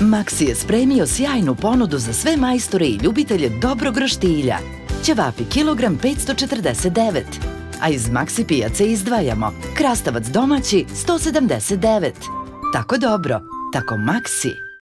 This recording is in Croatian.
Maxi je spremio sjajnu ponudu za sve majstore i ljubitelje dobrog roštilja. Ćevapi kilogram 549, a iz Maxi pijace izdvajamo krastavac domaći 179. Tako dobro, tako maxi.